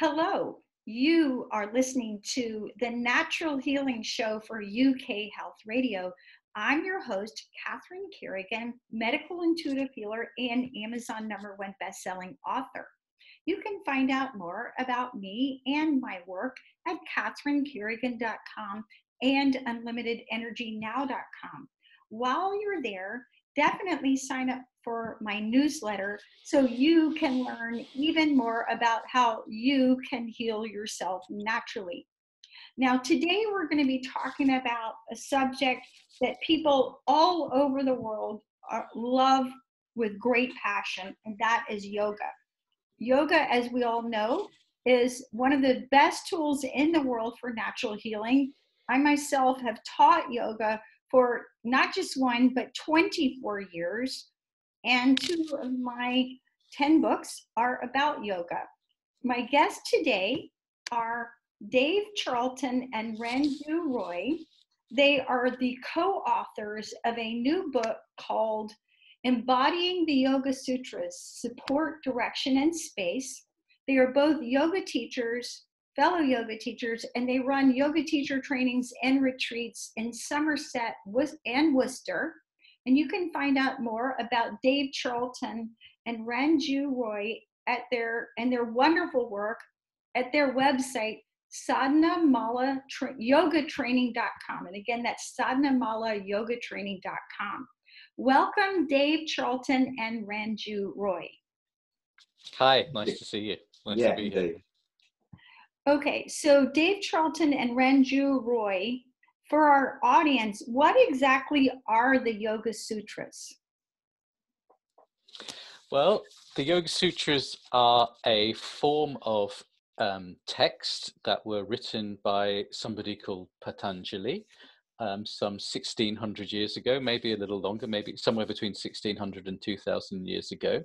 Hello, you are listening to the Natural Healing Show for UK Health Radio. I'm your host, Catherine Carrigan, medical intuitive healer and Amazon number one best-selling author. You can find out more about me and my work at catherinecarrigan.com and unlimitedenergynow.com. While you're there, definitely sign up for my newsletter so you can learn even more about how you can heal yourself naturally. Now, today we're going to be talking about a subject that people all over the world are, love with great passion, and that is yoga. Yoga, as we all know, is one of the best tools in the world for natural healing. I myself have taught yoga for not just one, but 24 years. And two of my 10 books are about yoga. My guests today are Dave Charlton and Ranju Roy. They are the co authors of a new book called Embodying the Yoga Sutras Support, Direction, and Space. They are both yoga teachers, fellow yoga teachers, and they run yoga teacher trainings and retreats in Somerset and Worcester. And you can find out more about Dave Charlton and Ranju Roy at their and their wonderful work at their website sadhanamalayogatraining.com. And again, that's sadhanamalayogatraining.com. Welcome, Dave Charlton and Ranju Roy. Hi, nice to see you. Nice yeah, to be here. Okay, so Dave Charlton and Ranju Roy, for our audience, what exactly are the Yoga Sutras? Well, the Yoga Sutras are a form of um, text that were written by somebody called Patanjali um, some 1600 years ago, maybe a little longer, maybe somewhere between 1600 and 2000 years ago.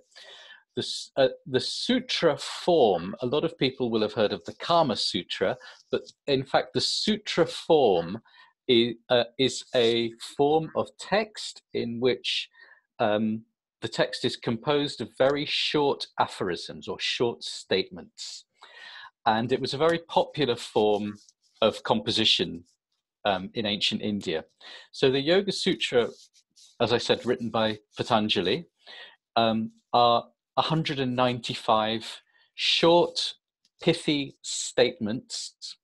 The, uh, the sutra form, a lot of people will have heard of the Karma Sutra, but in fact, the sutra form is, uh, is a form of text in which um, the text is composed of very short aphorisms or short statements. And it was a very popular form of composition um, in ancient India. So the Yoga Sutra, as I said, written by Patanjali, um, are 195 short, pithy statements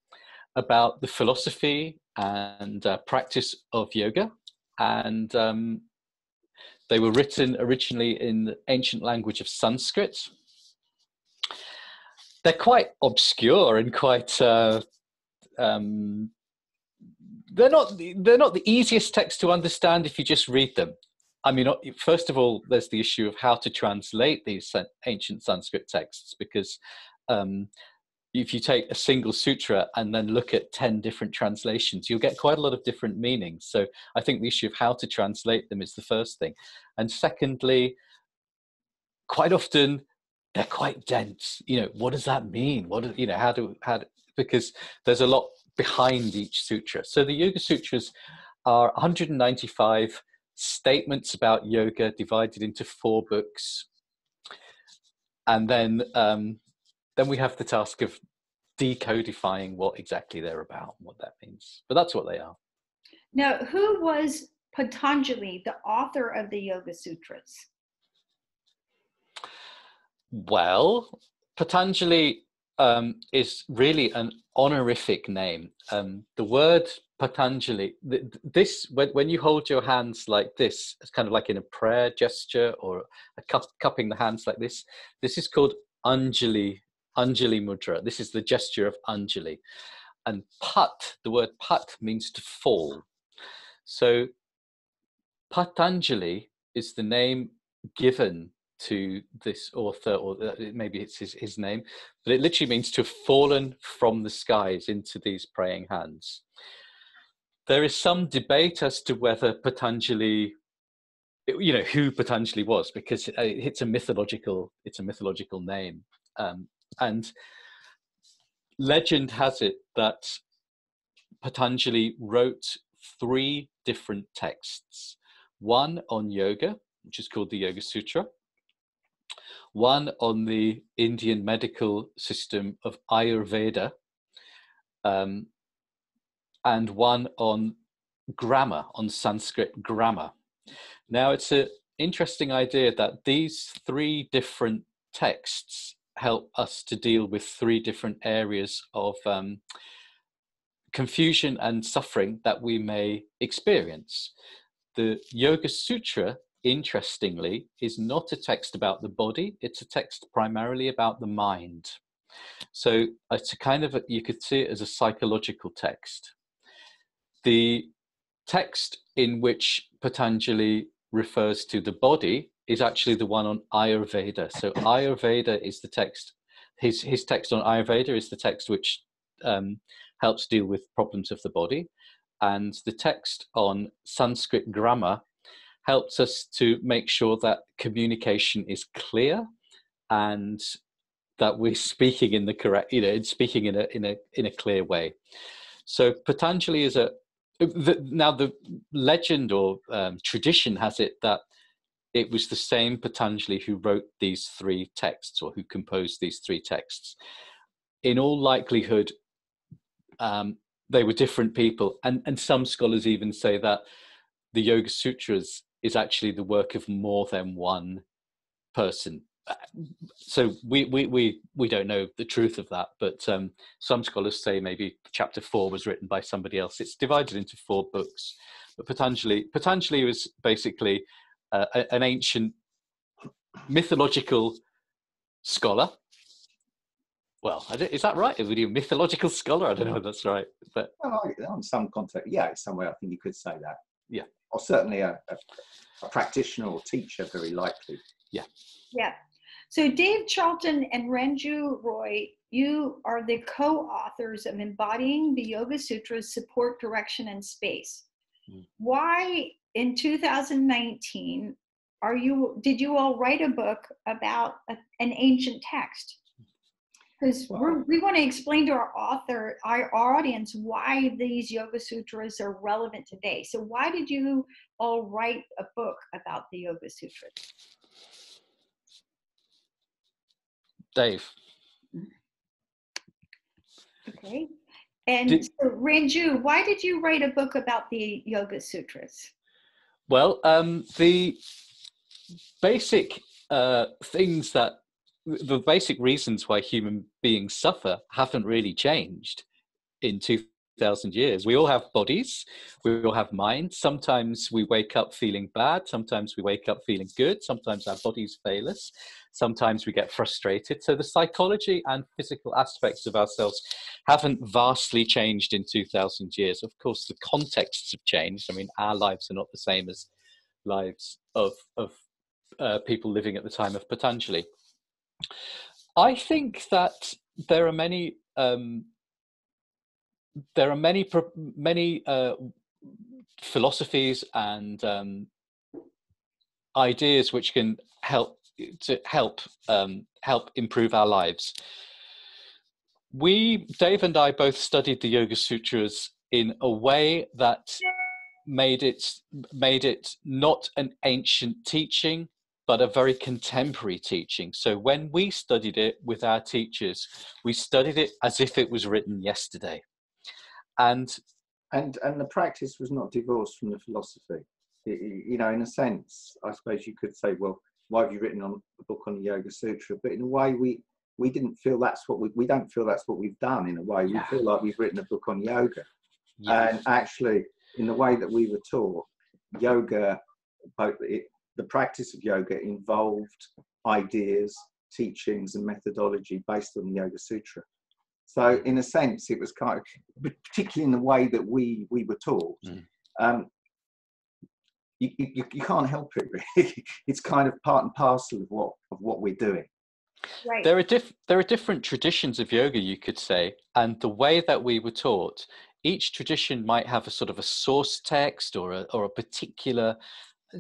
about the philosophy and uh, practice of yoga. And um, they were written originally in the ancient language of Sanskrit, they're quite obscure and quite uh, um, they're not they're not the easiest text to understand if you just read them. I mean, first of all, there's the issue of how to translate these ancient Sanskrit texts because um, if you take a single sutra and then look at 10 different translations, you'll get quite a lot of different meanings. So I think the issue of how to translate them is the first thing. And secondly, quite often they're quite dense. You know, what does that mean? What you know, how do how do, because there's a lot behind each sutra. So the Yoga Sutras are 195 statements about yoga divided into four books, and then um, then we have the task of decodifying what exactly they're about and what that means. But that's what they are. Now, who was Patanjali, the author of the Yoga Sutras? Well, Patanjali um, is really an honorific name. Um, the word Patanjali, th- this when, when you hold your hands like this, it's kind of like in a prayer gesture or a cup, cupping the hands like this. This is called Anjali, Anjali Mudra. This is the gesture of Anjali. And Pat, the word Pat means to fall. So Patanjali is the name given to this author, or uh, maybe it's his, his name, but it literally means to have fallen from the skies into these praying hands. There is some debate as to whether Patanjali, you know, who Patanjali was, because uh, it's a mythological, it's a mythological name, um, and legend has it that Patanjali wrote three different texts. One on yoga, which is called the Yoga Sutra one on the Indian medical system of Ayurveda, um, and one on grammar, on Sanskrit grammar. Now, it's an interesting idea that these three different texts help us to deal with three different areas of um, confusion and suffering that we may experience. The Yoga Sutra, interestingly, is not a text about the body, it's a text primarily about the mind. So it's a kind of, a, you could see it as a psychological text. The text in which Patanjali refers to the body is actually the one on Ayurveda. So Ayurveda is the text. His his text on Ayurveda is the text which um, helps deal with problems of the body, and the text on Sanskrit grammar helps us to make sure that communication is clear and that we're speaking in the correct, you know, speaking in a in a in a clear way. So Patanjali is a the, now the legend or um, tradition has it that it was the same Patanjali who wrote these three texts or who composed these three texts. In all likelihood, um, they were different people, and and some scholars even say that the Yoga Sutras is actually the work of more than one person. So we we we we don't know the truth of that, but um, some scholars say maybe chapter four was written by somebody else. It's divided into four books, but Patanjali Patanjali was basically uh, an ancient mythological scholar. Well, is that right? Would you mythological scholar? I don't know if that's right, but well, on some context, yeah, somewhere I think you could say that. Yeah, or certainly a, a, a practitioner or teacher, very likely. Yeah. Yeah. So Dave Charlton and Ranju Roy, you are the co-authors of Embodying the Yoga Sutras Support, Direction, and Space. Mm. Why in 2019 are you did you all write a book about a, an ancient text? Because we want to explain to our author our audience why these yoga sutras are relevant today. So why did you all write a book about the yoga sutras dave. Okay. And did, so ranju why did you write a book about the yoga sutras well, um, the basic uh, things that the basic reasons why human beings suffer haven't really changed in 2000 years. We all have bodies, we all have minds. Sometimes we wake up feeling bad, sometimes we wake up feeling good, sometimes our bodies fail us, sometimes we get frustrated. So the psychology and physical aspects of ourselves haven't vastly changed in 2000 years. Of course, the contexts have changed. I mean, our lives are not the same as lives of, of uh, people living at the time of Patanjali. I think that there are many um, there are many many uh, philosophies and um, ideas which can help to help um, help improve our lives. We, Dave and I, both studied the Yoga Sutras in a way that made it made it not an ancient teaching, but a very contemporary teaching. So when we studied it with our teachers, we studied it as if it was written yesterday, and and and the practice was not divorced from the philosophy. It, you know, in a sense, I suppose you could say, well, why have you written on a book on the Yoga Sutra? But in a way, we we didn't feel that's what we we don't feel that's what we've done. In a way, we yeah. feel like we've written a book on yoga, yeah. and actually, in the way that we were taught, yoga, both it, the practice of yoga involved ideas, teachings, and methodology based on the Yoga Sutra. So, in a sense, it was kind of, particularly in the way that we we were taught. Mm. Um, you, you, you can't help it really. it's kind of part and parcel of what of what we're doing. Right. There are diff- there are different traditions of yoga, you could say, and the way that we were taught. Each tradition might have a sort of a source text or a or a particular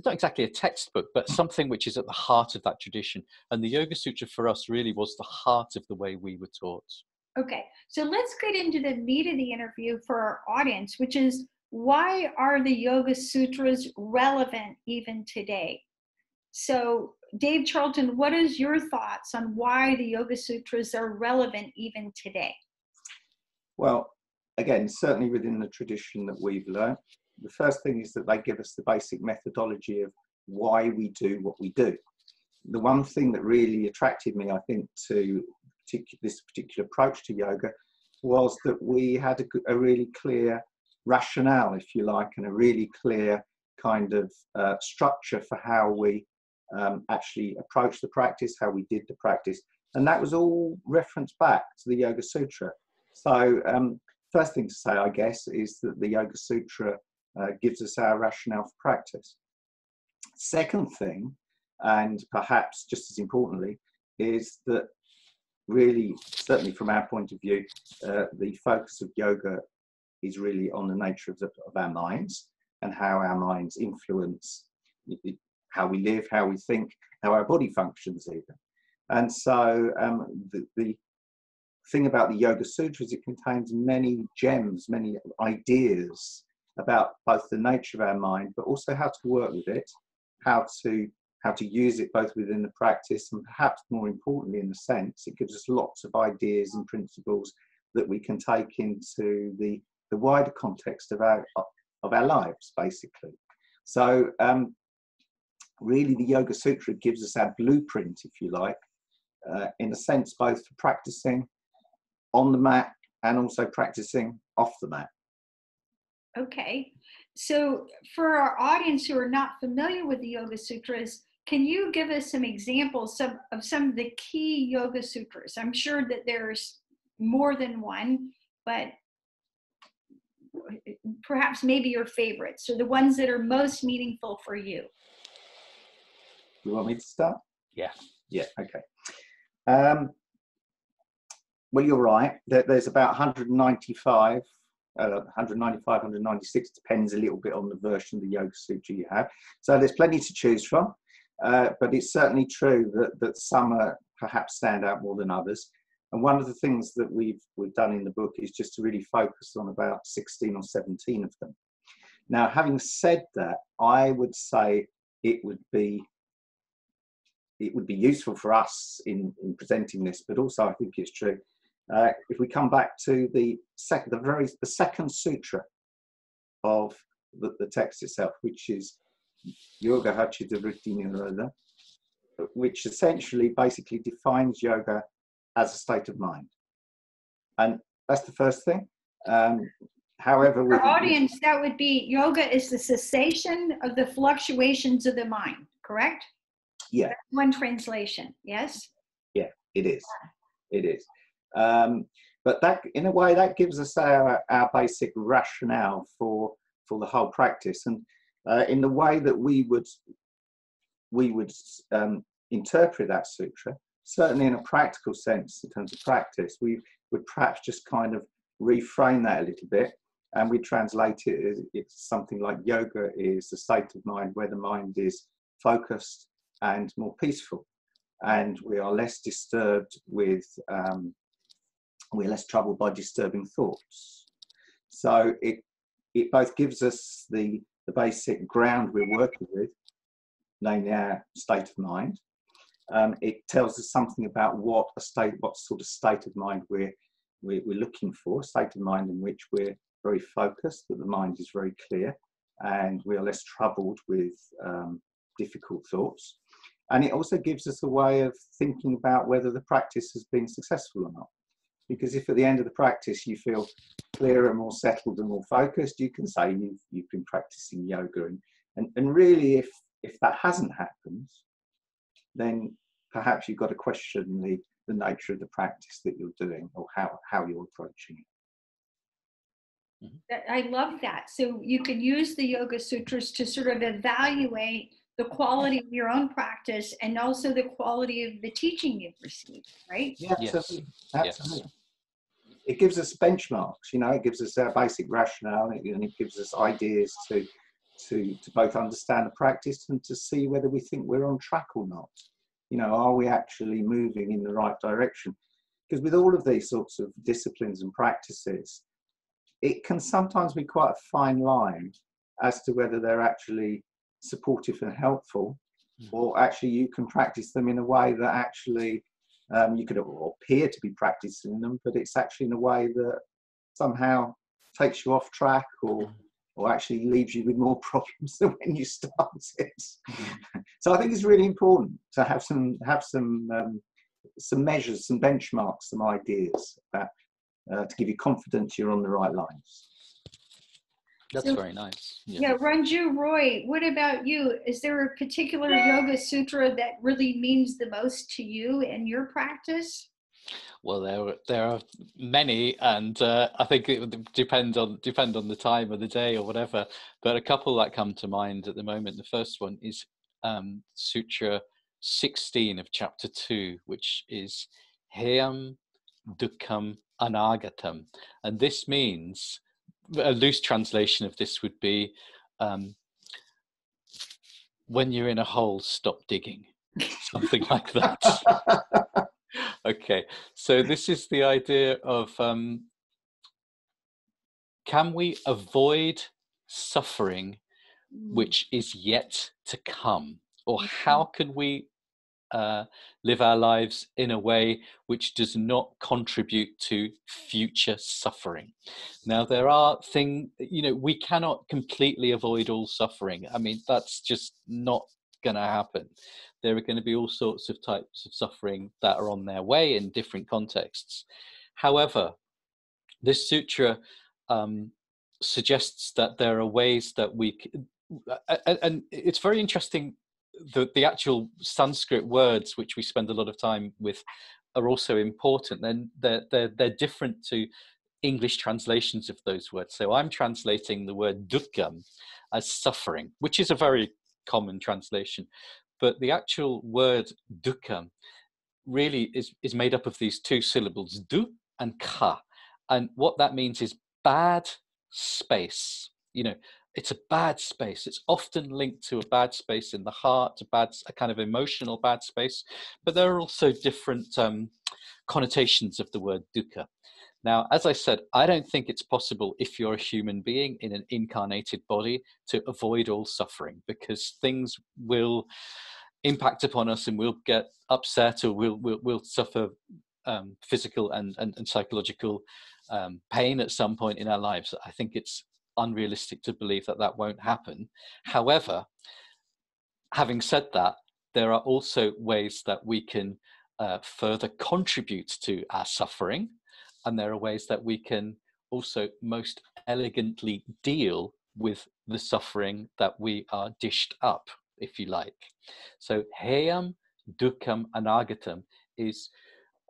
not exactly a textbook, but something which is at the heart of that tradition. And the Yoga Sutra for us really was the heart of the way we were taught. Okay, so let's get into the meat of the interview for our audience, which is why are the Yoga Sutras relevant even today? So, Dave Charlton, what is your thoughts on why the Yoga Sutras are relevant even today? Well, again, certainly within the tradition that we've learned, the first thing is that they give us the basic methodology of why we do what we do. The one thing that really attracted me, I think, to this particular approach to yoga was that we had a, a really clear rationale, if you like, and a really clear kind of uh, structure for how we um, actually approached the practice, how we did the practice. And that was all referenced back to the Yoga Sutra. So, um, first thing to say, I guess, is that the Yoga Sutra uh, gives us our rationale for practice. Second thing, and perhaps just as importantly, is that really, certainly from our point of view, uh, the focus of yoga is really on the nature of, the, of our minds and how our minds influence how we live, how we think, how our body functions, even. And so um, the, the thing about the Yoga Sutras, it contains many gems, many ideas about both the nature of our mind, but also how to work with it, how to how to use it both within the practice and perhaps more importantly in the sense it gives us lots of ideas and principles that we can take into the the wider context of our of our lives basically so um, really the yoga sutra gives us our blueprint if you like uh, in a sense both for practicing on the mat and also practicing off the mat Okay. So, for our audience who are not familiar with the Yoga Sutras, can you give us some examples of, of some of the key Yoga Sutras? I'm sure that there's more than one, but perhaps maybe your favorites or the ones that are most meaningful for you. You want me to start? Yeah. Yeah, okay. Um, well, you're right. There, there's about 195 uh, 195, 196, depends a little bit on the version of the Yoga Sutra you have. So there's plenty to choose from, uh, but it's certainly true that, that some are perhaps stand out more than others. And one of the things that we've, we've done in the book is just to really focus on about 16 or 17 of them. Now, having said that, I would say it would be it would be useful for us in, in presenting this, but also I think it's true uh, if we come back to the second, the very the second sutra of the, the text itself, which is Yogas Chitta Vritti Nirodha, which essentially basically defines yoga as a state of mind. And that's the first thing. Um, however, audience, that would be yoga is the cessation of the fluctuations of the mind, correct? Yeah. That's one translation, yes? Yeah, it is. It is. Um, but that, in a way, that gives us our, our basic rationale for for the whole practice, and uh, in the way that we would we would um, interpret that sutra, certainly in a practical sense, in terms of practice, we would perhaps just kind of reframe that a little bit, and we translate it as it's something like yoga is the state of mind where the mind is focused and more peaceful, and we are less disturbed with um, we're less troubled by disturbing thoughts. So it it both gives us the, the basic ground we're working with, namely our state of mind. Um, it tells us something about what a state, what sort of state of mind we're, we're, we're looking for, state of mind in which we're very focused, that the mind is very clear, and we are less troubled with um, difficult thoughts. And it also gives us a way of thinking about whether the practice has been successful or not. Because if at the end of the practice you feel clearer and more settled and more focused, you can say you've, you've been practicing yoga. And, and, and really, if, if that hasn't happened, then perhaps you've got to question the, the nature of the practice that you're doing or how, how you're approaching it. Mm-hmm. I love that. So you can use the Yoga Sutras to sort of evaluate the quality of your own practice and also the quality of the teaching you've received, right? Yeah, yes. absolutely. absolutely. Yes it gives us benchmarks. You know, it gives us our basic rationale, and it, and it gives us ideas to to to both understand the practice and to see whether we think we're on track or not. You know, are we actually moving in the right direction? Because with all of these sorts of disciplines and practices, it can sometimes be quite a fine line as to whether they're actually supportive and helpful, Mm. or actually you can practice them in a way that actually um, you could appear to be practicing them, but it's actually in a way that somehow takes you off track or or actually leaves you with more problems than when you started. so I think it's really important to have some have some um, some measures, some benchmarks, some ideas about, uh, to give you confidence you're on the right lines. That's So- very nice. Yeah, Ranju Roy, what about you? Is there a particular yoga sutra that really means the most to you in your practice? Well, there there are many, and uh, I think it would depend on depend on the time of the day or whatever. But a couple that come to mind at the moment. The first one is um, Sutra 16 of Chapter Two, which is Heyam Dukkam Anagatam, and this means a loose translation of this would be um, when you're in a hole, stop digging, something like that. okay so this is the idea of um, can we avoid suffering Mm, which is yet to come or Mhm. how can we uh, live our lives in a way which does not contribute to future suffering. Now there are things you know we cannot completely avoid all suffering. I mean that's just not going to happen. There are going to be all sorts of types of suffering that are on their way in different contexts. However this sutra um, suggests that there are ways that we c- a- and it's very interesting the, the actual sanskrit words which we spend a lot of time with are also important. Then they're, they're, they're different to english translations of those words. So i'm translating the word dukkam as suffering which is a very common translation. But the actual word dukkam really is, is made up of these two syllables du and ka. And what that means is bad space. You know it's a bad space it's often linked to a bad space in the heart a bad a kind of emotional bad space but there are also different um, connotations of the word dukkha now as i said i don't think it's possible if you're a human being in an incarnated body to avoid all suffering because things will impact upon us and we'll get upset or we'll we'll, we'll suffer um, physical and, and, and psychological um, pain at some point in our lives. I think it's unrealistic to believe that that won't happen. However, having said that, there are also ways that we can uh, further contribute to our suffering, and there are ways that we can also most elegantly deal with the suffering that we are dished up, if you like. So, Heyam Dukkam Anagatam is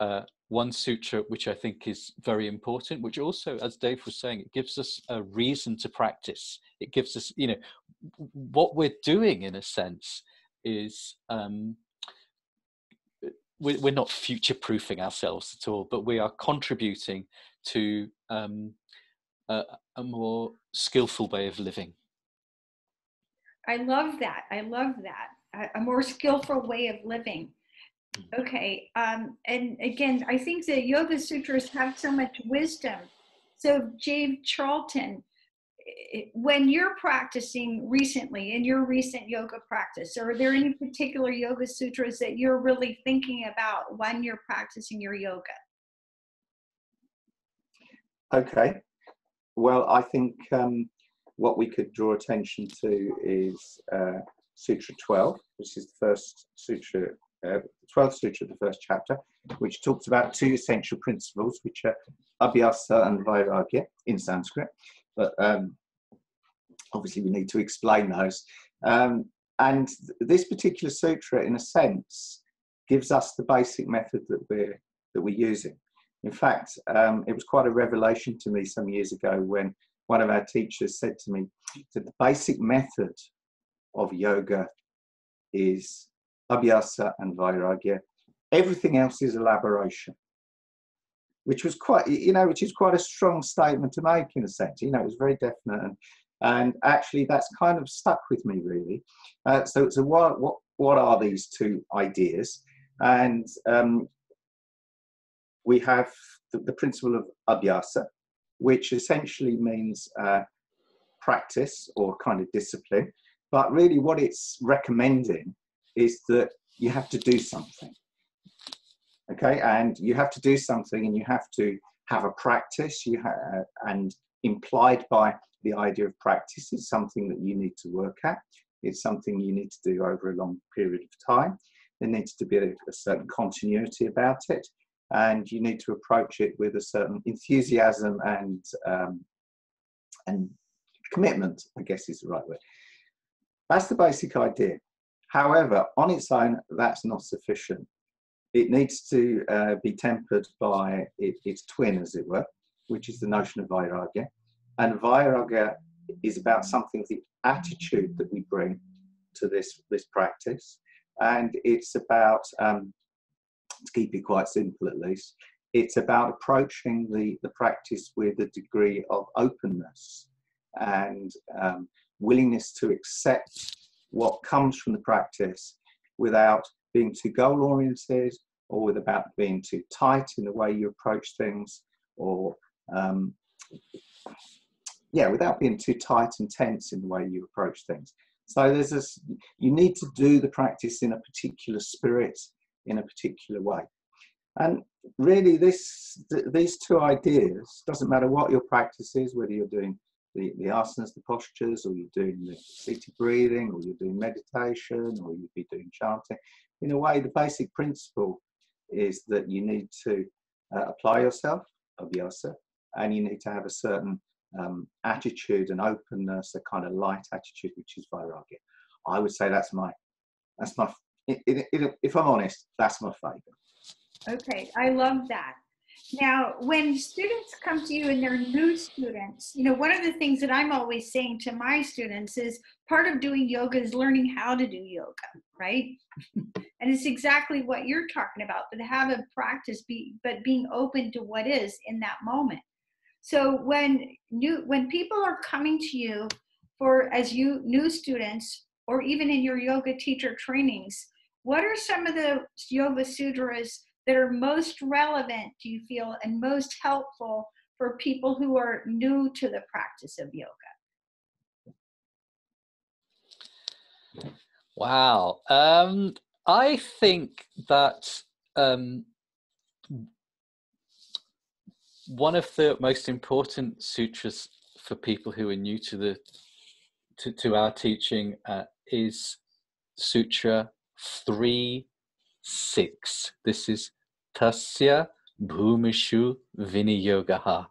uh, one sutra which I think is very important, which also, as Dave was saying, it gives us a reason to practice. It gives us, you know, what we're doing in a sense is um, we- we're not future proofing ourselves at all, but we are contributing to um, a, a more skillful way of living. I love that. I love that. A, a more skillful way of living. Okay. Um, and again, I think the Yoga Sutras have so much wisdom. So, Dave Charlton, when you're practicing recently in your recent yoga practice, are there any particular Yoga Sutras that you're really thinking about when you're practicing your yoga? Okay. Well, I think um, what we could draw attention to is uh, Sutra 12, which is the first sutra, uh, 12th sutra of the first chapter, which talks about two essential principles, which are abhyasa and vairagya in Sanskrit. But um, obviously, we need to explain those. Um, and th- this particular sutra, in a sense, gives us the basic method that we're that we're using. In fact, um, it was quite a revelation to me some years ago when one of our teachers said to me that the basic method of yoga is abhyasa and vairagya. Everything else is elaboration, which was quite, you know, which is quite a strong statement to make in a sense. You know, it was very definite, and and actually that's kind of stuck with me really. Uh, so, so what what what are these two ideas? And um, we have the, the principle of abhyasa, which essentially means uh, practice or kind of discipline. But really, what it's recommending is that you have to do something. Okay, and you have to do something, and you have to have a practice. You have, and implied by the idea of practice is something that you need to work at. It's something you need to do over a long period of time. There needs to be a, a certain continuity about it, and you need to approach it with a certain enthusiasm and um, and commitment. I guess is the right word. That's the basic idea. However, on its own, that's not sufficient. It needs to uh, be tempered by it, its twin, as it were, which is the notion of vairagya. And vairagya is about something, the attitude that we bring to this, this practice. And it's about, um, to keep it quite simple at least, it's about approaching the, the practice with a degree of openness and um, willingness to accept what comes from the practice without being too goal oriented or without being too tight in the way you approach things or um, yeah without being too tight and tense in the way you approach things. So there's this you need to do the practice in a particular spirit in a particular way. And really this th- these two ideas doesn't matter what your practice is whether you're doing the, the asanas, the postures, or you're doing the seated breathing, or you're doing meditation, or you'd be doing chanting. In a way, the basic principle is that you need to uh, apply yourself, abhyasa, and you need to have a certain um, attitude and openness, a kind of light attitude, which is vairagya. I would say that's my, that's my, it, it, it, if I'm honest, that's my favorite. Okay, I love that. Now, when students come to you and they're new students, you know, one of the things that I'm always saying to my students is part of doing yoga is learning how to do yoga, right? and it's exactly what you're talking about, but have a practice be but being open to what is in that moment. So when new when people are coming to you for as you new students or even in your yoga teacher trainings, what are some of the yoga sutras that are most relevant, do you feel, and most helpful for people who are new to the practice of yoga? Wow. Um, I think that um, one of the most important sutras for people who are new to the to, to our teaching uh, is Sutra three six. This is Tasya Bhumishu Viniyogaha.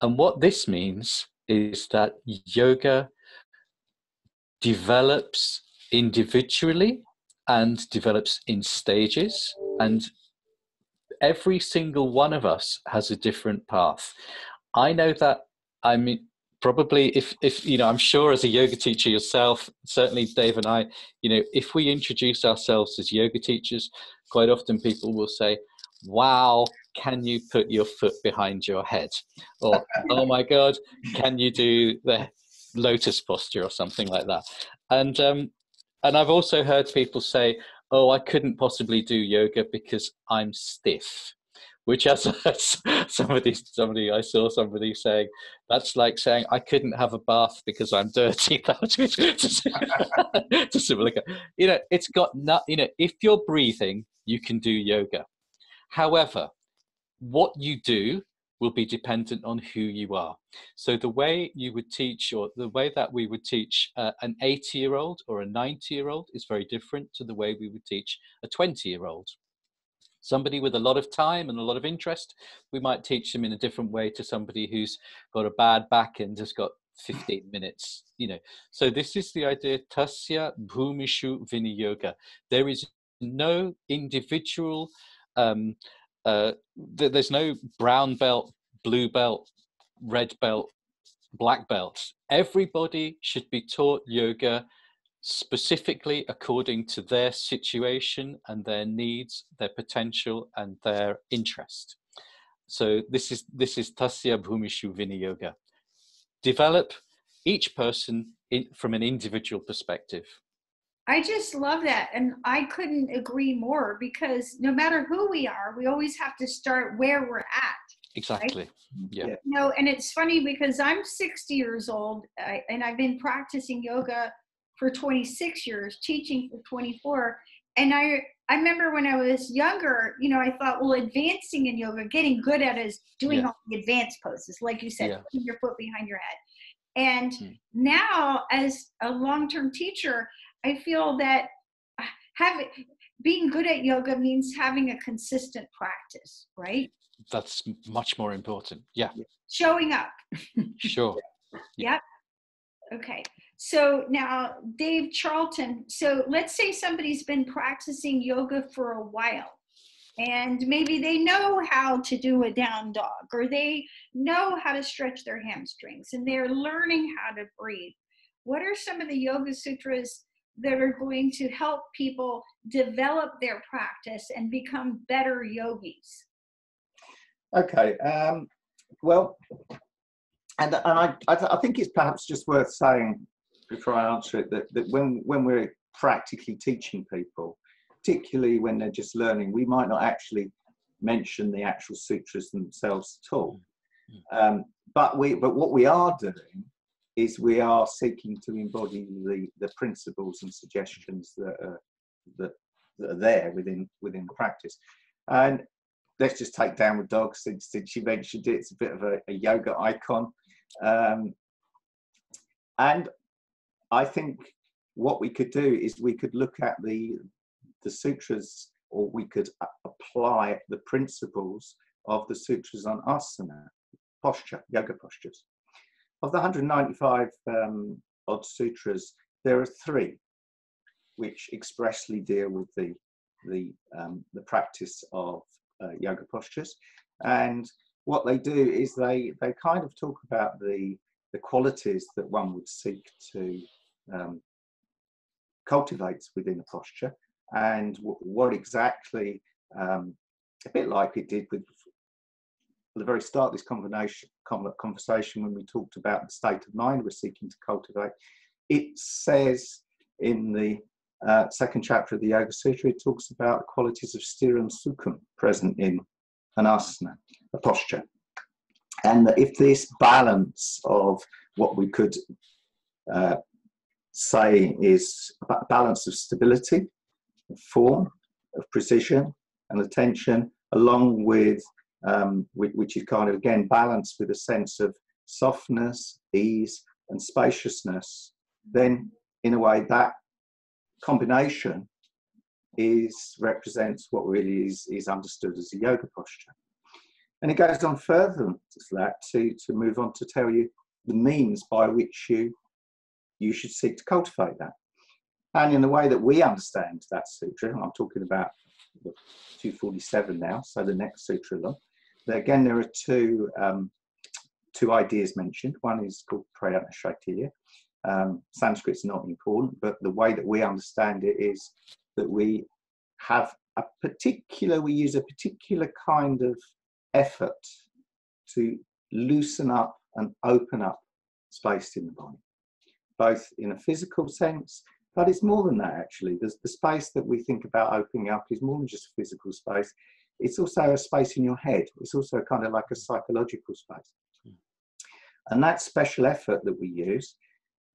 And what this means is that yoga develops individually and develops in stages and every single one of us has a different path i know that i mean probably if if you know i'm sure as a yoga teacher yourself certainly dave and i you know if we introduce ourselves as yoga teachers quite often people will say wow can you put your foot behind your head? Or oh my god can you do the lotus posture or something like that. And um and i've also heard people say oh i couldn't possibly do yoga because i'm stiff which as somebody somebody I saw somebody saying that's like saying I couldn't have a bath because I'm dirty. to similar, you know, it's got not, you know, if you're breathing, you can do yoga. However, what you do will be dependent on who you are. So the way you would teach, or the way that we would teach uh, an 80 year old or a 90 year old is very different to the way we would teach a 20 year old somebody with a lot of time and a lot of interest we might teach them in a different way to somebody who's got a bad back and has got 15 minutes you know. So this is the idea tasya bhumishu viniyoga there is no individual um, uh, th- there's no brown belt blue belt red belt black belt. Everybody should be taught yoga specifically according to their situation and their needs, their potential, and their interest. So this is this is Tasya Bhumishu Yoga. Develop each person in, from an individual perspective. I just love that. And I couldn't agree more because no matter who we are, we always have to start where we're at. Exactly. Right? Yeah. You know, and it's funny because I'm 60 years old and I've been practicing yoga for 26 years, teaching for 24. And I, I remember when I was younger, you know, I thought, well, advancing in yoga, getting good at it is doing Yeah. all the advanced poses, like you said, Yeah. putting your foot behind your head. And Mm. now, as a long-term teacher, I feel that having being good at yoga means having a consistent practice, right? That's much more important. Yeah, Showing up. sure. Yep. Okay. So now, Dave Charlton. So let's say somebody's been practicing yoga for a while and maybe they know how to do a down dog or they know how to stretch their hamstrings and they're learning how to breathe. What are some of the yoga sutras that are going to help people develop their practice and become better yogis? Okay. Um, well, and and I, I I think it's perhaps just worth saying before I answer it that, that when when we're practically teaching people, particularly when they're just learning, we might not actually mention the actual sutras themselves at all. Um, but we but what we are doing is we are seeking to embody the the principles and suggestions that are that, that are there within within practice. And let's just take downward dog since, since you mentioned it. It's a bit of a, a yoga icon. Um, and I think what we could do is we could look at the the sutras or we could apply the principles of the sutras on asana, posture, yoga postures. Of the 195 um, odd sutras, there are three which expressly deal with the the um, the practice of uh, yoga postures, and what they do is they they kind of talk about the the qualities that one would seek to um, cultivate within a posture, and what exactly um, a bit like it did with the very start of this conversation when we talked about the state of mind we're seeking to cultivate. It says in the uh, second chapter of the Yoga Sutra, it talks about qualities of sthira and sukham present in an asana, a posture. And that if this balance of what we could uh, say is a balance of stability, of form, of precision, and attention, along with um, which, is kind of again balanced with a sense of softness, ease, and spaciousness, then in a way that combination is represents what really is, is understood as a yoga posture. And it goes on further than that to, to move on to tell you the means by which you you should seek to cultivate that. And in the way that we understand that sutra, I'm talking about the 247 now, so the next sutra along. Again, there are two um, two ideas mentioned. One is called Prayatna Shaithilya, um, Sanskrit's not important, but the way that we understand it is that we have a particular, we use a particular kind of effort to loosen up and open up space in the body, both in a physical sense, but it's more than that actually. There's the space that we think about opening up is more than just a physical space. It's also a space in your head. It's also kind of like a psychological space. Hmm. And that special effort that we use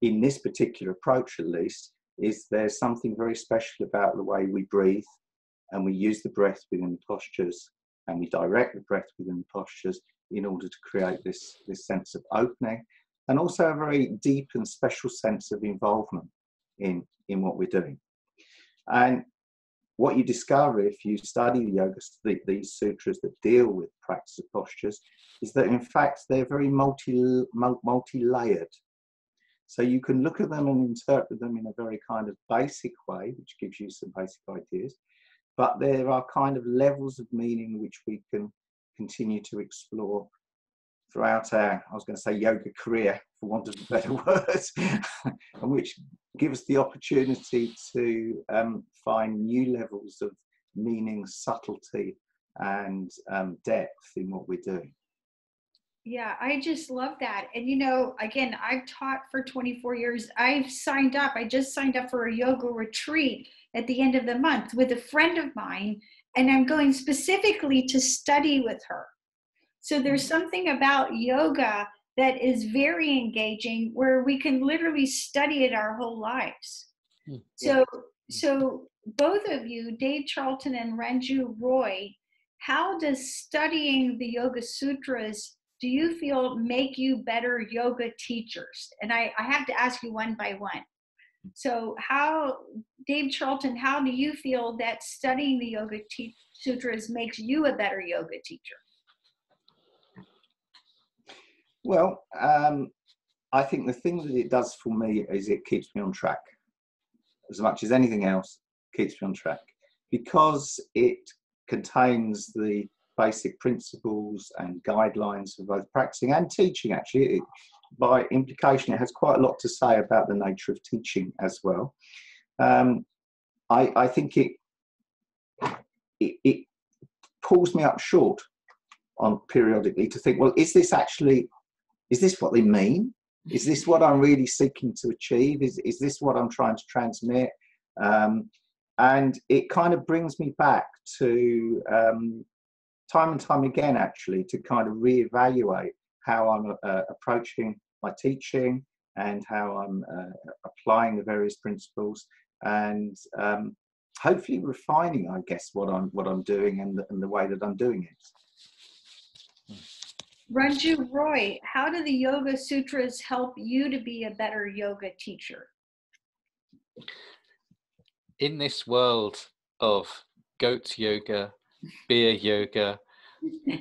in this particular approach at least is there's something very special about the way we breathe and we use the breath within the postures and we direct the breath within the postures in order to create this, this sense of opening and also a very deep and special sense of involvement in, in what we're doing. And what you discover if you study the yoga, the, these sutras that deal with practice of postures, is that in fact they're very multi multi layered. So you can look at them and interpret them in a very kind of basic way, which gives you some basic ideas. But there are kind of levels of meaning which we can continue to explore throughout our, I was going to say yoga career, for want of a better word, which gives the opportunity to um, find new levels of meaning, subtlety, and um, depth in what we're doing. Yeah, I just love that. And you know, again, I've taught for 24 years. I've signed up. I just signed up for a yoga retreat at the end of the month with a friend of mine, and I'm going specifically to study with her. So there's something about yoga that is very engaging where we can literally study it our whole lives. Mm, So, so both of you, Dave Charlton and Ranju Roy, how does studying the Yoga Sutras do you feel make you better yoga teachers? And I, I have to ask you one by one. So, how, Dave Charlton, how do you feel that studying the Yoga te- Sutras makes you a better yoga teacher? Well, um, I think the thing that it does for me is it keeps me on track. As much as anything else, keeps me on track because it contains the basic principles and guidelines for both practicing and teaching. Actually, it, by implication, it has quite a lot to say about the nature of teaching as well. Um, I, I think it, it it pulls me up short on periodically to think, well, is this actually is this what they mean? Is this what I'm really seeking to achieve? Is, is this what I'm trying to transmit? Um, and it kind of brings me back to um, time and time again, actually, to kind of reevaluate how I'm uh, approaching my teaching and how I'm uh, applying the various principles and um, hopefully refining, I guess, what I'm what I'm doing and the, and the way that I'm doing it. Ranju Roy, how do the Yoga Sutras help you to be a better yoga teacher? In this world of goat yoga, beer yoga,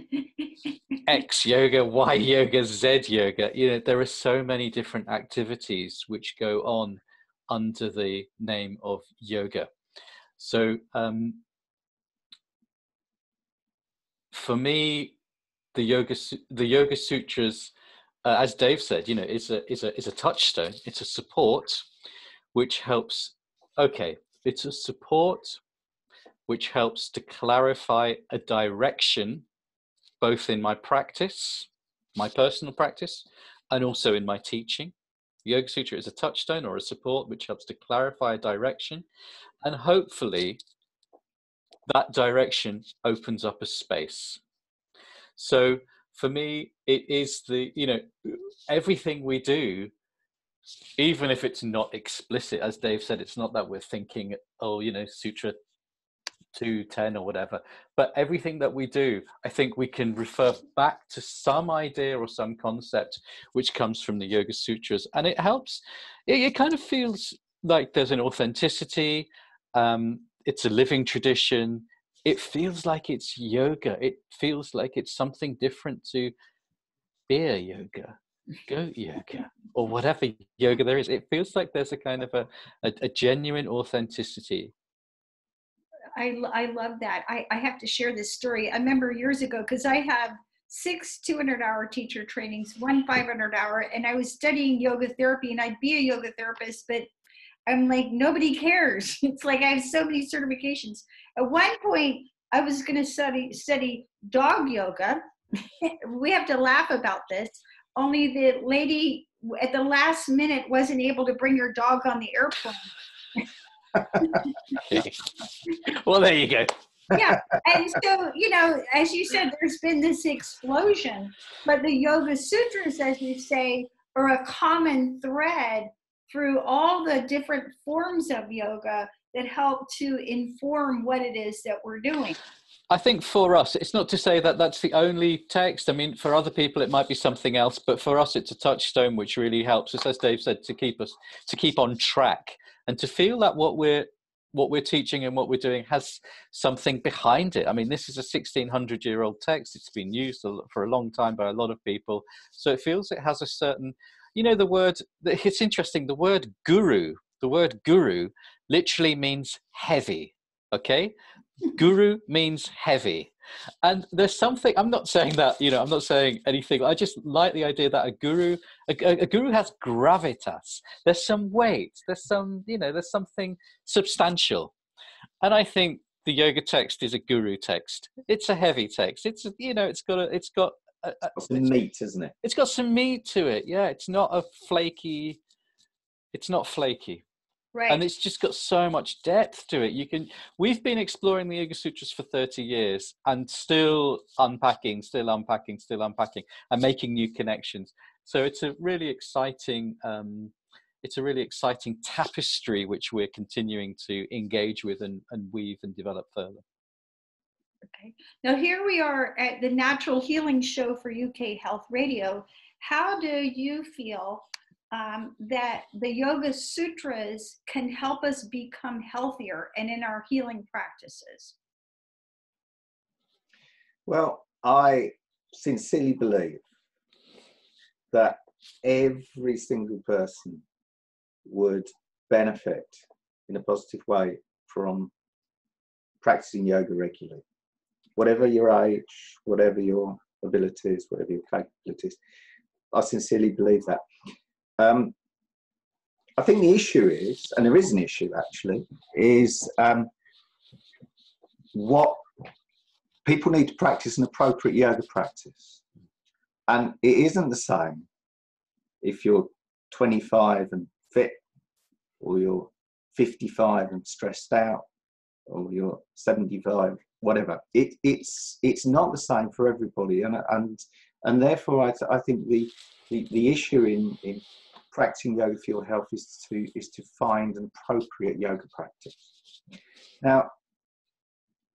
X yoga, Y yoga, Z yoga. You know, there are so many different activities which go on under the name of yoga. So, um, for me, the yoga the yoga sutras, uh, as Dave said, you know, is a is a is a touchstone. It's a support which helps. Okay, it's a support which helps to clarify a direction both in my practice, my personal practice, and also in my teaching. The Yoga Sutra is a touchstone or a support which helps to clarify a direction, and hopefully that direction opens up a space. So for me, it is the, you know, everything we do, even if it's not explicit, as Dave said, it's not that we're thinking, oh, you know, Sutra 210 or whatever but everything that we do i think we can refer back to some idea or some concept which comes from the yoga sutras and it helps. It, it kind of feels like there's an authenticity um, it's a living tradition it feels like it's yoga it feels like it's something different to beer yoga goat yoga or whatever yoga there is it feels like there's a kind of a, a, a genuine authenticity I, I love that. I, I have to share this story. I remember years ago because I have six 200 hour teacher trainings, one 500 hour, and I was studying yoga therapy and I'd be a yoga therapist, but I'm like, nobody cares. It's like I have so many certifications. At one point, I was going to study, study dog yoga. we have to laugh about this. Only the lady at the last minute wasn't able to bring her dog on the airplane. well there you go yeah and so you know as you said there's been this explosion but the yoga sutras as you say are a common thread through all the different forms of yoga that help to inform what it is that we're doing I think for us, it's not to say that that's the only text. I mean, for other people, it might be something else, but for us, it's a touchstone which really helps us, as Dave said, to keep us to keep on track and to feel that what we're what we're teaching and what we're doing has something behind it. I mean, this is a 1600 year old text. It's been used for a long time by a lot of people, so it feels it has a certain, you know, the word. It's interesting. The word guru, the word guru, literally means heavy. Okay, guru means heavy. And there's something i'm not saying that you know i'm not saying anything. I just like the idea that a guru a, a, guru has gravitas. There's some weight there's some you know there's something substantial. And i think the yoga text is a guru text. It's a heavy text. It's you know it's got a it's got a, a, some meat isn't it? It's got some meat to it. Yeah it's not a flaky it's not flaky Right. and it's just got so much depth to it you can we've been exploring the yoga sutras for 30 years and still unpacking still unpacking still unpacking and making new connections so it's a really exciting um, it's a really exciting tapestry which we're continuing to engage with and, and weave and develop further Okay. Now here we are at the Natural Healing Show for UK Health Radio. How do you feel um, that the Yoga Sutras can help us become healthier and in our healing practices? Well, I sincerely believe that every single person would benefit in a positive way from practicing yoga regularly. Whatever your age, whatever your abilities, whatever your capabilities, I sincerely believe that. Um, I think the issue is, and there is an issue actually, is um, what people need to practice an appropriate yoga practice. And it isn't the same if you're 25 and fit, or you're 55 and stressed out, or you're 75, whatever. It, it's it's not the same for everybody, and and and therefore I, th- I think the, the the issue in in practicing yoga for your health is to is to find an appropriate yoga practice. Now,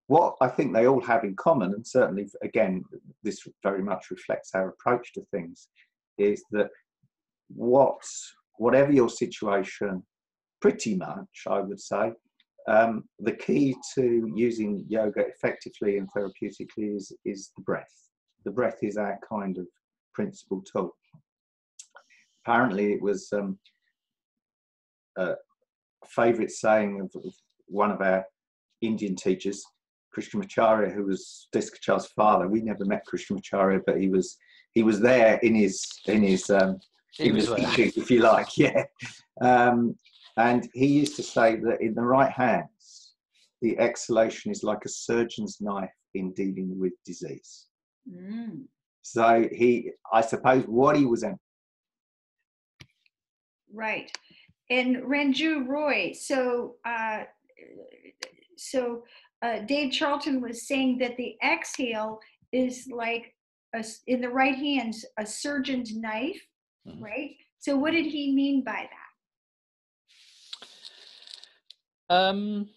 what I think they all have in common, and certainly again, this very much reflects our approach to things, is that what whatever your situation, pretty much I would say, um, the key to using yoga effectively and therapeutically is is the breath. The breath is our kind of principal tool. Apparently, it was um, a favourite saying of, of one of our Indian teachers, Krishnamacharya, who was Desikachar's father. We never met Krishnamacharya, but he was he was there in his in his um, He in was teaching, if you like, yeah. Um, and he used to say that in the right hands, the exhalation is like a surgeon's knife in dealing with disease. Mm, So he, I suppose, what he was in. Right. And Ranju Roy, so uh, so uh, Dave Charlton was saying that the exhale is like a in the right hands a surgeon's knife, Mhm. right? So what did he mean by that? Um,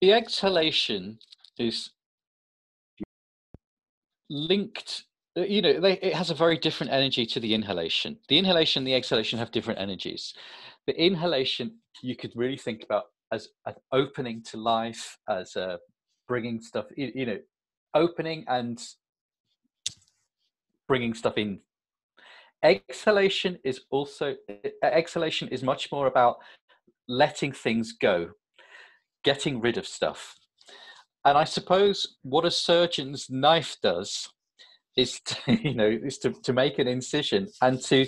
the exhalation is linked. Uh, You know, they, it has a very different energy to the inhalation. The inhalation and the exhalation have different energies. The inhalation you could really think about as an opening to life, as a bringing stuff. You, you know, opening and bringing stuff in. Exhalation is also exhalation is much more about letting things go, getting rid of stuff. And I suppose what a surgeon's knife does is, to, you know, is to, to make an incision and to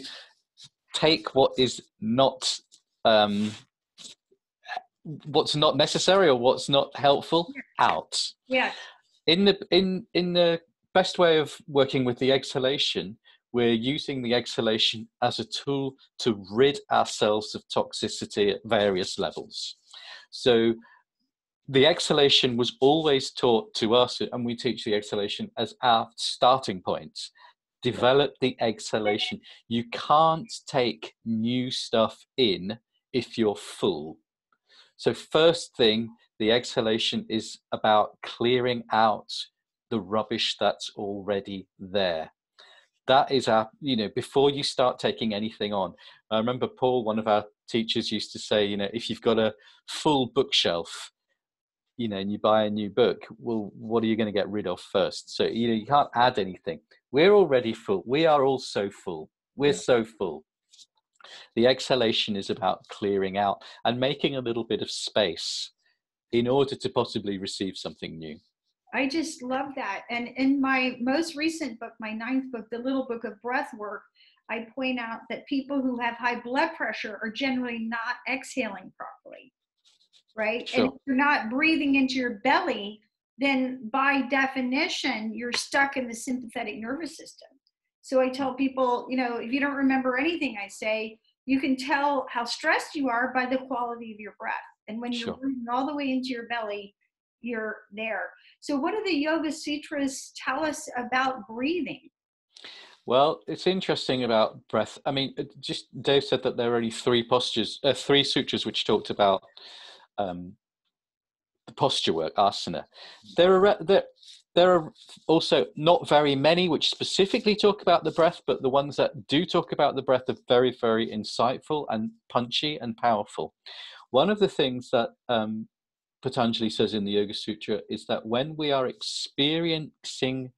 take what is not um, what's not necessary or what's not helpful out. Yeah. In the in in the best way of working with the exhalation, we're using the exhalation as a tool to rid ourselves of toxicity at various levels. So the exhalation was always taught to us, and we teach the exhalation as our starting point. Develop the exhalation. You can't take new stuff in if you're full. So, first thing, the exhalation is about clearing out the rubbish that's already there that is our you know before you start taking anything on i remember paul one of our teachers used to say you know if you've got a full bookshelf you know and you buy a new book well what are you going to get rid of first? So you know you can't add anything. We're already full. We are all so full. We're Yeah. so full. The exhalation is about clearing out and making a little bit of space in order to possibly receive something new. I just love that. And in my most recent book, my ninth book, The Little Book of Breath Work, I point out that people who have high blood pressure are generally not exhaling properly, right? And if you're not breathing into your belly, then by definition, you're stuck in the sympathetic nervous system. So I tell people, you know, if you don't remember anything I say, you can tell how stressed you are by the quality of your breath. And when you're Sure. breathing all the way into your belly, you're there. So, what do the Yoga Sutras tell us about breathing? Well, it's interesting about breath. I mean, just Dave said that there are only three postures, uh, three sutras which talked about um, the posture work, asana. There are there, there are also not very many which specifically talk about the breath, but the ones that do talk about the breath are very, very insightful and punchy and powerful. One of the things that um, Patanjali says in the Yoga Sutra is that when we are experiencing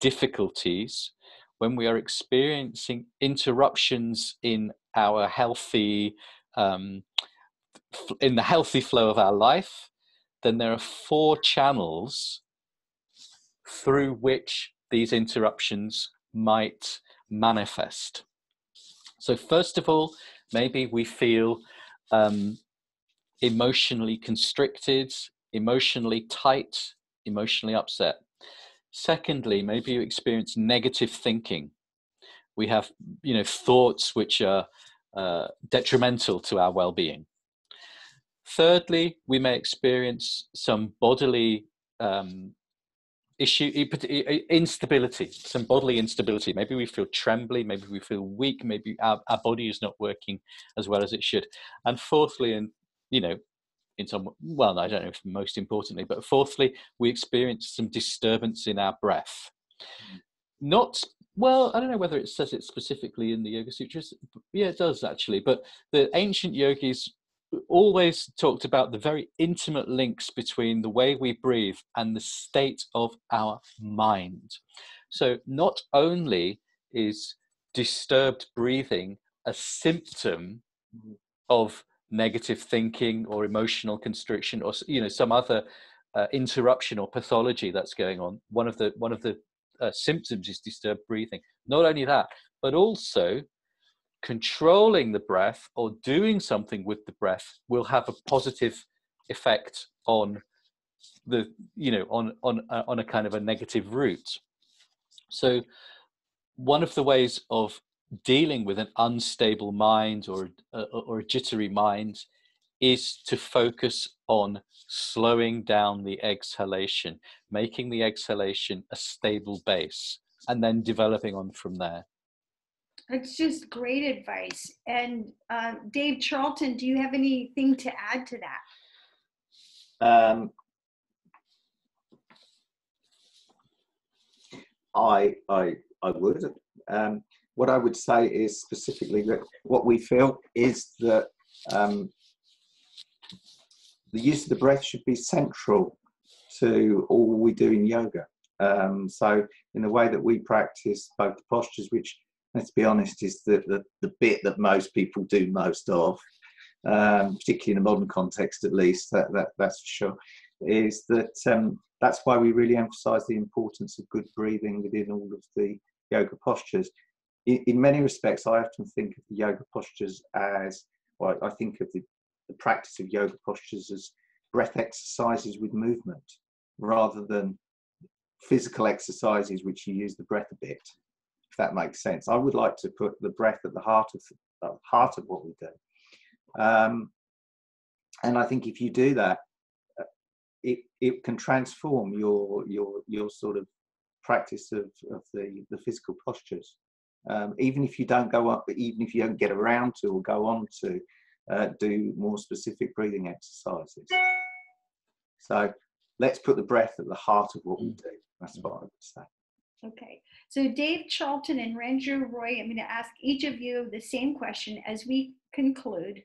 difficulties, when we are experiencing interruptions in our healthy um, in the healthy flow of our life then there are four channels through which these interruptions might manifest so first of all maybe we feel um, emotionally constricted emotionally tight emotionally upset Secondly, maybe you experience negative thinking. We have, you know, thoughts which are uh, detrimental to our well-being. Thirdly, we may experience some bodily um, issue, instability, some bodily instability. Maybe we feel trembly, maybe we feel weak, maybe our, our body is not working as well as it should. And fourthly, and you know, in some well i don't know if most importantly but fourthly we experience some disturbance in our breath not well i don't know whether it says it specifically in the yoga sutras yeah it does actually but the ancient yogis always talked about the very intimate links between the way we breathe and the state of our mind. So not only is disturbed breathing a symptom of negative thinking or emotional constriction or you know some other uh, interruption or pathology that's going on one of the one of the uh, symptoms is disturbed breathing. Not only that but also controlling the breath or doing something with the breath will have a positive effect on the you know on on uh, on a kind of a negative route. So one of the ways of dealing with an unstable mind or uh, or a jittery mind is to focus on slowing down the exhalation making the exhalation a stable base and then developing on from there It's just great advice. And uh, Dave Charlton, do you have anything to add to that? Um, I, I, I would. Um, what I would say is specifically that what we feel is that um, the use of the breath should be central to all we do in yoga. Um, so, in the way that we practice both postures, which, let's be honest, is the, the, the bit that most people do most of, um, particularly in a modern context at least, that, that, that's for sure, is that um, that's why we really emphasize the importance of good breathing within all of the yoga postures. In, in many respects, I often think of the yoga postures as, well, I think of the, the practice of yoga postures as breath exercises with movement rather than physical exercises which you use the breath a bit if that makes sense. I would like to put the breath at the heart of the heart of what we do. Um, and i think if you do that uh, it it can transform your your your sort of practice of, of the the physical postures. Um, even if you don't go up even if you don't get around to or go on to uh, do more specific breathing exercises. So let's put the breath at the heart of what we do. That's what i would say. Okay, so Dave Charlton and Ranju Roy, I'm going to ask each of you the same question as we conclude.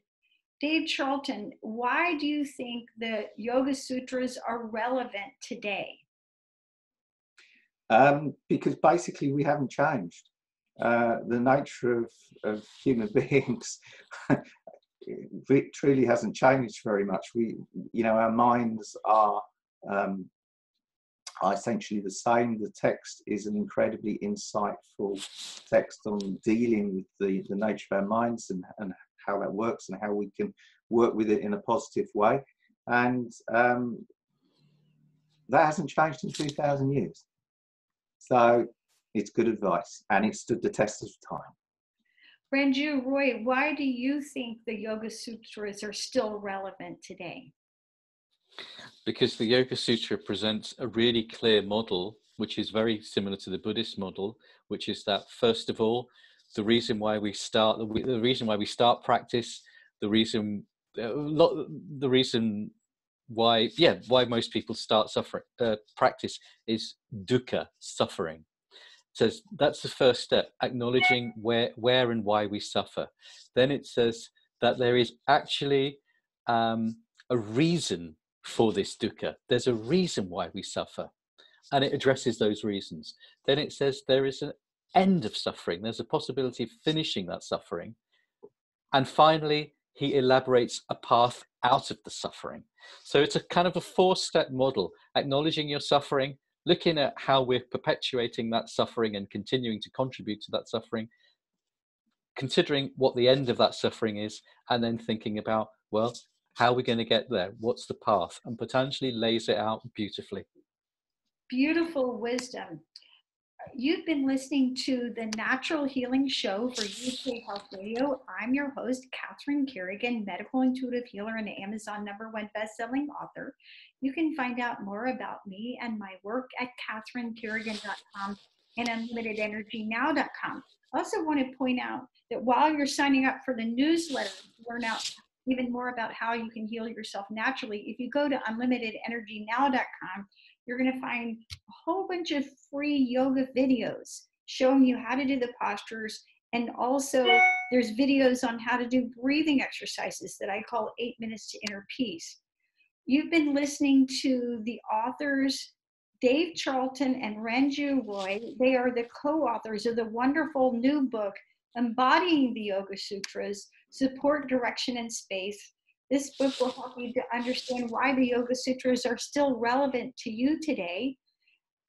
Dave Charlton, why do you think the Yoga Sutras are relevant today? um, because basically we haven't changed. Uh, the nature of, of human beings it truly hasn't changed very much. We, you know, our minds are, um, are essentially the same. The text is an incredibly insightful text on dealing with the, the nature of our minds and, and how that works and how we can work with it in a positive way. And um, that hasn't changed in 2,000 years. So it's good advice and it stood the test of time. Ranju Roy, why do you think the Yoga Sutras are still relevant today? Because the Yoga Sutra presents a really clear model, which is very similar to the Buddhist model, which is that first of all, the reason why we start the reason why we start practice, the reason uh, the reason why yeah why most people start suffering uh, practice is dukkha suffering. Says that's the first step acknowledging where where and why we suffer. Then it says that there is actually um, a reason for this dukkha. There's a reason why we suffer and it addresses those reasons. Then it says there is an end of suffering. There's a possibility of finishing that suffering. And finally he elaborates a path out of the suffering. So it's a kind of a four step model acknowledging your suffering looking at how we're perpetuating that suffering and continuing to contribute to that suffering, considering what the end of that suffering is, and then thinking about, well, how are we going to get there? What's the path? And potentially lays it out beautifully. Beautiful wisdom. You've been listening to the Natural Healing Show for UK Health Radio. I'm your host, Catherine Carrigan, medical intuitive healer and Amazon number one best-selling author. You can find out more about me and my work at catherinecarrigan.com and unlimitedenergynow.com. I also want to point out that while you're signing up for the newsletter learn out even more about how you can heal yourself naturally, if you go to unlimitedenergynow.com, you're going to find a whole bunch of free yoga videos showing you how to do the postures. And also, there's videos on how to do breathing exercises that I call eight minutes to inner peace. You've been listening to the authors Dave Charlton and Ranju Roy. They are the co authors of the wonderful new book, Embodying the Yoga Sutras Support, Direction, and Space. This book will help you to understand why the Yoga Sutras are still relevant to you today.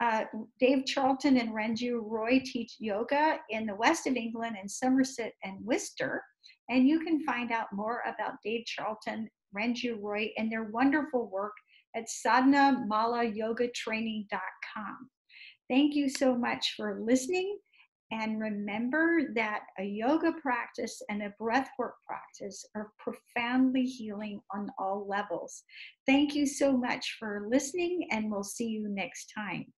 Uh, Dave Charlton and Ranju Roy teach yoga in the west of England and Somerset and Worcester. And you can find out more about Dave Charlton Ranju Roy and their wonderful work at sadhanamalayogatraining.com. Thank you so much for listening. And remember that a yoga practice and a breathwork practice are profoundly healing on all levels. Thank you so much for listening, and we'll see you next time.